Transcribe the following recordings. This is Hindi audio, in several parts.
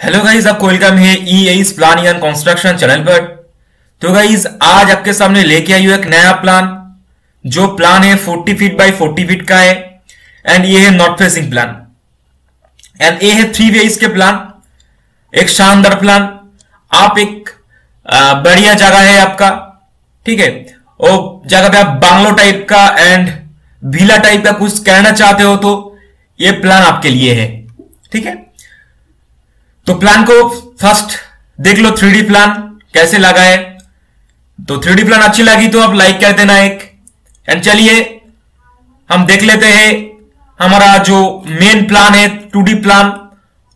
हेलो गाइज़ आपको वेलकम है E S planning and construction channel पर। तो गाइज़ आज आपके सामने लेके आई हूँ एक नया प्लान जो प्लान है 40 फीट बाय 40 फीट का है एंड ये है नॉर्थ फेसिंग प्लान एंड ये है थ्री वेज के प्लान एक शानदार प्लान आप एक बढ़िया जगह है आपका, ठीक है? वो जगह पे आप बांग्लो टाइप का एंड विला टाइप का कुछ कहना चाहते हो तो ये प्लान आपके लिए है, ठीक है? तो प्लान को फ़र्स्ट देख लो थ्री प्लान कैसे लगा है। तो थ्री प्लान अच्छी लगी तो आप लाइक कर देना एक। एंड चलिए, हम देख लेते हैं, हमारा जो मेन प्लान है टू प्लान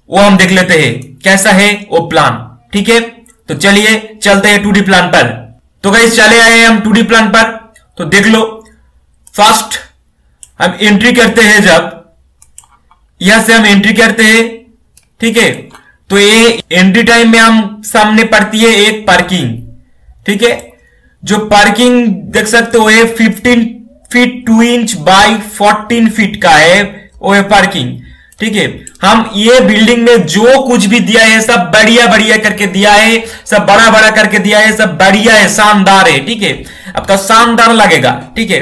वो हम देख लेते हैं, कैसा है वो प्लान ठीक है? तो चलिए, चलते हैं टू प्लान पर। तो कहीं चले आए हम टू प्लान पर। तो देख लो फ़र्स्ट हम एंट्री करते हैं जब, यहाँ से हम एंट्री करते हैं, ठीक है? तो ये एंट्री टाइम में हम सामने पड़ती है एक पार्किंग ठीक है? जो पार्किंग देख सकते हो, ये 15 फीट 2 इंच बाय 14 फीट का है, वो है पार्किंग ठीक है? हम ये बिल्डिंग में जो कुछ भी दिया है, सब बढ़िया बढ़िया करके दिया है, सब बड़ा बड़ा करके दिया है, सब बढ़िया है, शानदार है, ठीक है? आपका शानदार लगेगा, ठीक है?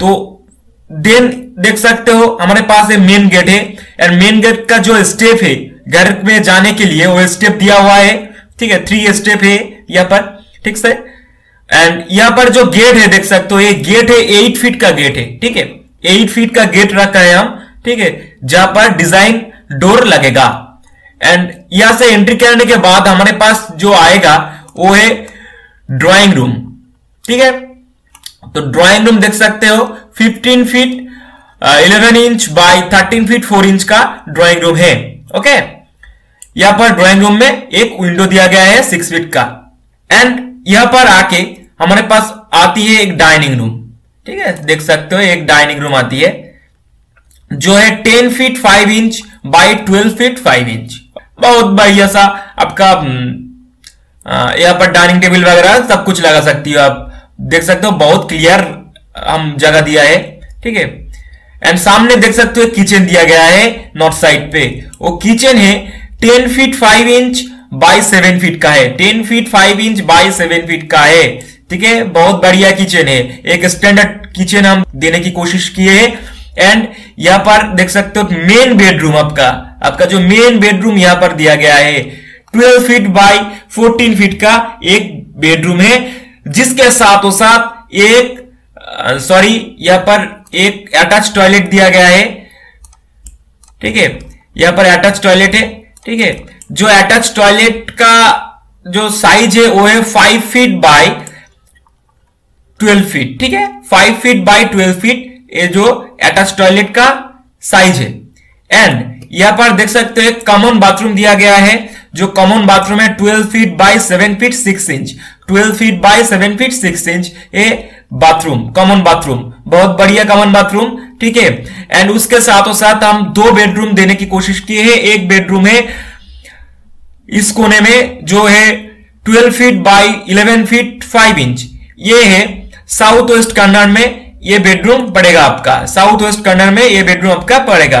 तो देन देख सकते हो, हमारे पास है मेन गेट है एंड मेन गेट का जो स्टेप है घर में जाने के लिए वो स्टेप दिया हुआ है। ठीक है? थ्री स्टेप है यहाँ पर। ठीक से? एंड यहाँ पर जो गेट है, देख सकते हो, ये गेट है एट फीट का गेट है। ठीक है? एट फीट का गेट रखा है हम ठीक है? जहाँ पर डिज़ाइन डोर लगेगा। एंड यहाँ से एंट्री करने के बाद हमारे पास जो आएगा, वो है ड्राइंग रूम ठीक है? तो ड्राइंग रूम देख सकते हो 15 feet 11 inch by 13 feet 4 inch का ड्राइंग रूम है। ओके यहाँ पर ड्राइंग रूम में एक विंडो दिया गया है सिक्स फीट का। एंड यहाँ पर आके हमारे पास आती है एक डाइनिंग रूम ठीक है? देख सकते हो एक डाइनिंग रूम आती है। जो है ten feet five inch by twelve feet five inch बहुत बढ़िया सा आपका हम्म, यहाँ पर डाइनिंग टेबल वगैरह सब कुछ लगा सकती हो आप। देख सकते हो बहुत क्लियर हम जगह दिया है। ठीक है? एंड सामने देख सकते हो किचन दिया गया है नॉर्थ साइड पे। वो किचन है ten feet five inch by seven feet का है। Ten feet five inch by seven feet का है। ठीक है? बहुत बढ़िया किचन है। एक स्टैंडर्ड किचन हम देने की कोशिश किए है। एंड यहाँ पर देख सकते हो मेन बेडरूम आपका। आपका जो मेन बेडरूम यहाँ पर दिया गया है 12 फीट बाई 14 फीट का एक बेडरूम है, जिसके साथों साथ एक सॉरी यहाँ पर एक अटैच टॉयलेट दिया गया है। ठीक है? यहाँ पर अटैच टॉयलेट है। ठीक है? जो अटैच टॉयलेट का जो साइज़ है, वो है five feet by twelve feet ठीक है? Five feet by twelve feet ये जो अटैच टॉयलेट का साइज़ है। एंड यहाँ पर देख सकते हो कॉमन बाथरूम दिया गया है, जो कॉमन बाथरूम है 12 feet by 7 feet 6 inch 12 feet by 7 feet 6 inch ये बाथरूम कॉमन बाथरूम बहुत बढ़िया कॉमन बाथरूम ठीक है? एंड उसके साथों साथ हम दो बेडरूम देने की कोशिश किए है। एक बेडरूम है इस कोने में जो है 12 फीट बाय 11 फीट 5 इंच ये है साउथ वेस्ट कर्नर में ये बेडरूम पड़ेगा आपका। साउथ वेस्ट कर्नर में ये बेडरूम आपका पड़ेगा।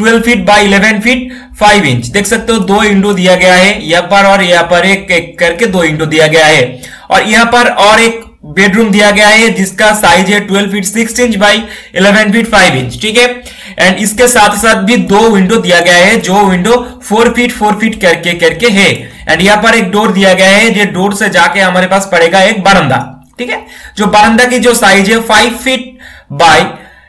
12 फीट बाय 11 फीट 5 इंच देख सकते हो दो इंडो दिया गया है। यहाँ पर और यहाँ पर एक, एक करके दो इंडो दिया गया है। और यहाँ पर और एक बेडरूम दिया गया है, जिसका साइज़ है 12 feet 6 inch by 11 feet 5 inch ठीक है? एंड इसके साथ साथ भी दो विंडो दिया गया है, जो विंडो 4 फीट 4 फीट करके करके है। एंड यहाँ पर एक डोर दिया गया है जो डोर से जाके हमारे पास पड़ेगा एक बरंदा, ठीक है? जो बरंदा की जो साइज़ है five feet by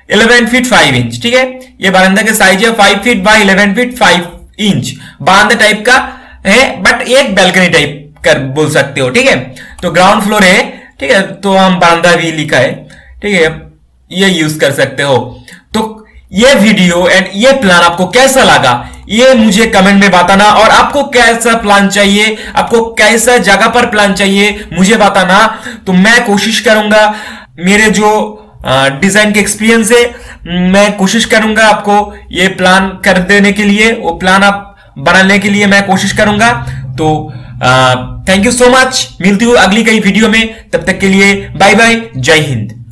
11 feet five inch ठीक है? ये बरंदा के साइज़ है five feet by 11 feet five inch बरंदा type का है बट एक बेल्कनी टाइप कर बोल सकते हो, ठीक है? तो ग्राउंड फ्लोर है ठीक है तो हम बांदा भी लिखा है, ठीक है, ये यूज़ कर सकते हो। तो ये वीडियो एंड ये प्लान आपको कैसा लगा, ये मुझे कमेंट में बताना और आपको कैसा प्लान चाहिए, आपको कैसा जगह पर प्लान चाहिए, मुझे बताना। तो मैं कोशिश करूँगा, मेरे जो डिज़ाइन के एक्सपीरियंस है, मैं कोशिश करूँगा आपको ये प्लान कर देने के लिए, वो प्लान आप बनाने के लिए मैं कोशिश करूँगा। तो थैंक यू सो मच मिलती हूँ अगली कई वीडियो में। तब तक के लिए बाय बाय जय हिंद।